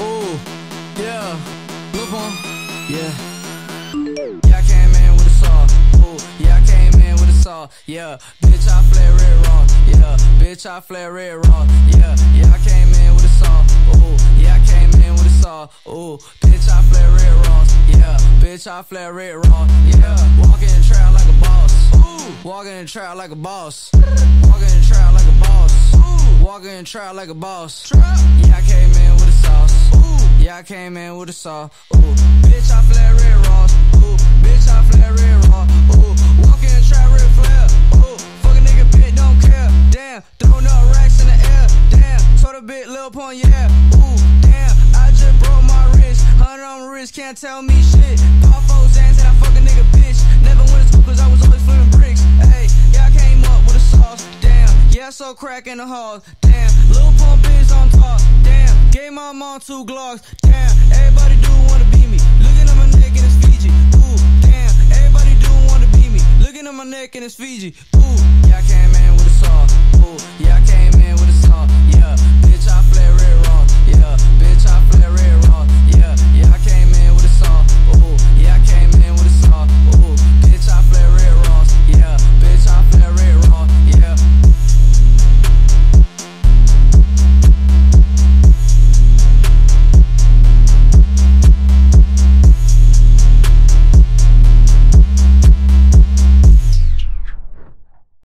Ooh, yeah, look on, yeah. Yeah, I came in with a saw. Ooh, yeah, I came in with a saw. Yeah, bitch, I flare red raw. Yeah, bitch, I flare red raw. Yeah, yeah, I came in with a saw. Ooh, yeah, I came in with a saw. Ooh, bitch, I flare red raw. Yeah, bitch, I flare red raw. Yeah, walking in the trap like a boss. Ooh, walking in the trap like a boss. In trap like a boss. Yeah, I came in with a sauce. Ooh, yeah, I came in with a saw. Ooh, bitch, I flare red raw. Ooh, bitch, I flare red raw. Ooh, walking in trap red flare. Ooh, fuck a nigga, bitch, don't care. Damn, throwing up racks in the air. Damn, told a bit, Lil Pump, yeah. Ooh, damn, I just broke my wrist. Hundred on my wrist, can't tell me shit. Pop Yeah, crack in the halls. Damn, Lil Pump is on top. Damn, gave my mom two Glocks. Damn, everybody do wanna be me. Looking at my neck and it's Fiji. Ooh, damn, everybody do wanna be me. Looking at my neck and it's Fiji. Ooh, yeah, I